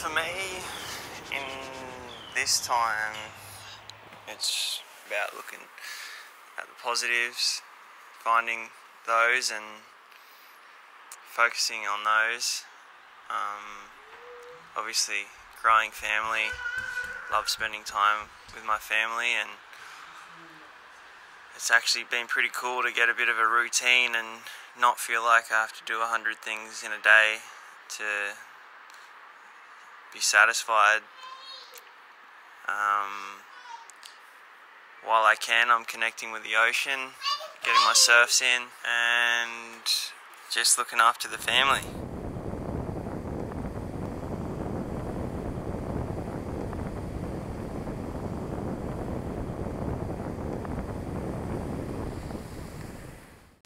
for me, in this time, it's about looking at the positives, finding those and focusing on those. Um, obviously, growing family, love spending time with my family, and it's actually been pretty cool to get a bit of a routine and not feel like I have to do a hundred things in a day to be satisfied. Um, while I can, I'm connecting with the ocean, getting my surfs in, and just looking after the family.